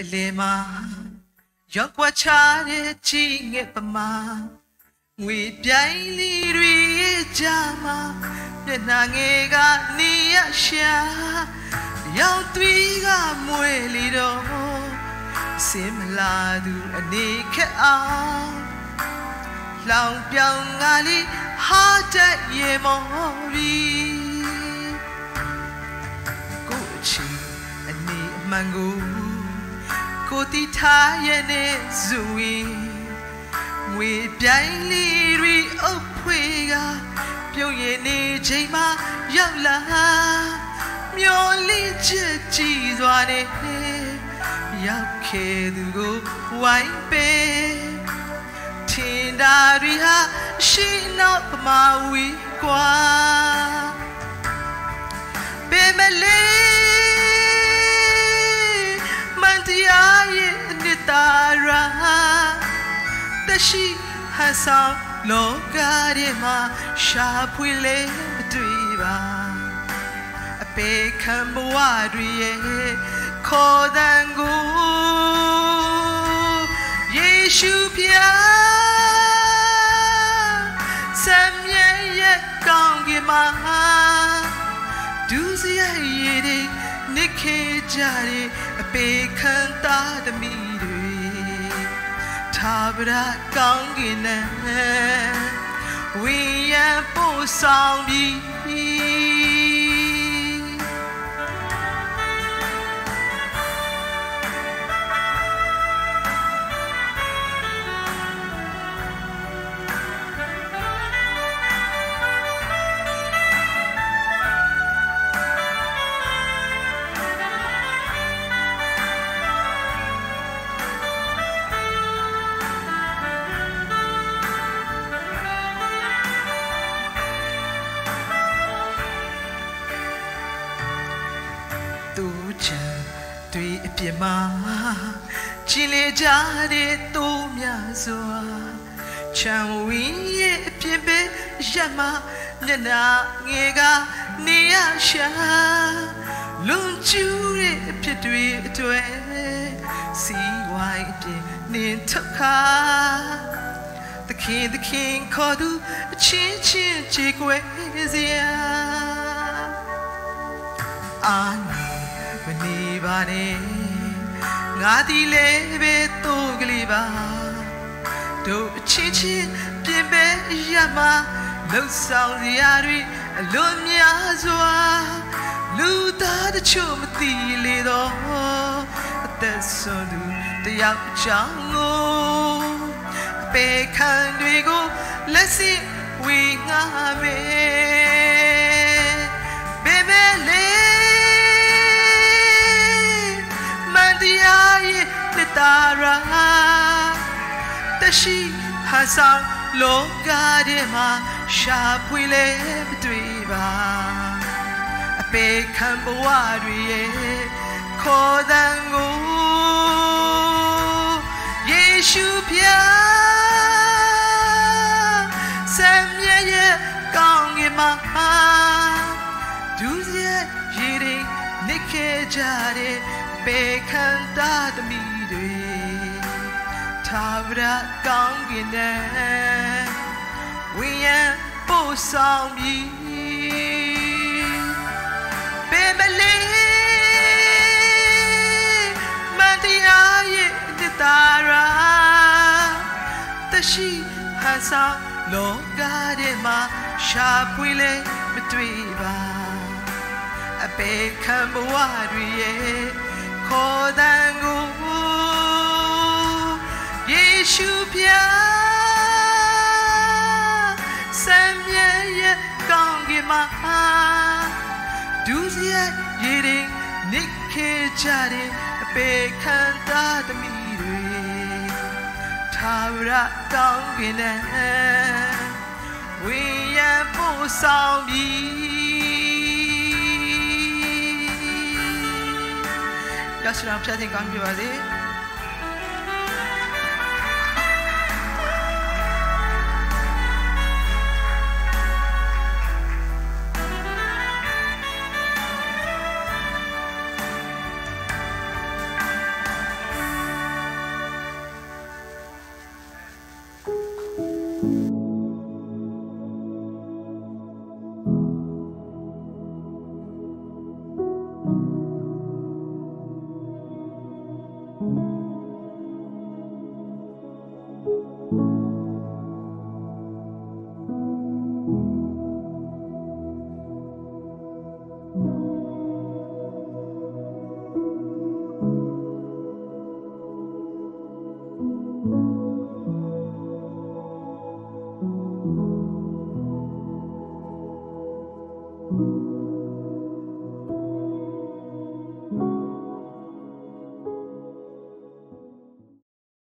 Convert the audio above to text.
အလယ်မှာရောက်ွားချတဲ့ချီငယ်ပမာငွေပြိုင်လီတွေကြမှာမျက်နှာငယ်ကနေရရှာရောက်သွေးကမွေလီတော့စင်မလာသူအနေခက်အောင်လောင်ပြောင်ငါလေးဟာတဲ့ရေမော်ပြီကိုအချီအနေအမှန်ကို ကိုတီထားရဲ့နဲ့ဇူဝီငွေပြိုင်လီရီအုပ်ဖွေကပြုံးရည်နေချိန်မှရောက်လာမျောလင့်ချက်ကြည်စွာနဲ့ရောက်ခဲ့သူကိုဝိုင်းပေးထင်တာတွေဟာရှိနောက်ပမာဝီကွာပေမလေးမန်တရားရဲ့ ရှိဟန်ဆောင်လောကရဲ့မှာရှာဖွေလေမတွေ့ပါအပေခံဘဝတွေရဲ့ခေါ်တန်ကိုယေရှုဖျားစံမြဲရဲ့ကောင်းကင်မှာဒုစရိုက်ရည်တွေနိခေကြတဲ့အပေခံသားသမီးတွေ သာဗရာကောင်းကင်နဲ့ဝိညာဉ်ပို့ဆောင်ပြီး သူချံတွေအပြစ်မှာချီလေကြတဲ့သူများစွာချံဝင်းရဲ့အပြစ်ပဲရက်မှာမျက်နာငယ်ကနေရရှာလွန်ကျူးတဲ့အပြစ်တွေအတွေ့စီဝိုင်းအပြစ်နင်းထုတ်ခါသခင်သခင်ခေါ်သူအချင်းချင်းချေကွယ်စရာအာနာမ နေပါနဲ့ငါဒီလေပဲသူ့ကလေးပါတို့အချင်းချင်းပြင်ပဲရမလှုပ်ဆောင်စရာတွေအလွန်များစွာလူသားတချို့မသိလေတော့အသက်ဆုံးသူတယောက်ချောင်းကိုအပေခံတွေကိုလက်စီဝေငါမေဘေဘေလေး ရှိဟာဆောင်လောကထဲမှာရှာဖွေလေမတွေ့ပါအပေခံဘဝတွေရဲ့ခေါ်တန်ကိုယေရှုဖျားစံမြဲရဲ့ကောင်းကင်မှာဒုစရိုက်ရည်တွေနိခေကြတဲ့ပေခံတာသမီး တွေသာဝရကောင်းကင်နဲ့ဝိညာဉ်ပို့ဆောင်ပြီးပေမလေးမန်တရားရဲ့တတာရာတရှိဟန်ဆောင်လောကထဲမှာရှာဖွေလေမတွေ့ပါအပေခံဘဝတွေရဲ့ခေါ်တန်ကို ယေရှုဖျားစံမြဲရဲ့ကောင်းကင်မှာဒုစရိုက်ရည်တွေနိခေကြတဲ့အပေခံတာသမီးတွေသာဝရကောင်းကင်နဲ့ဝိညာဉ်ပို့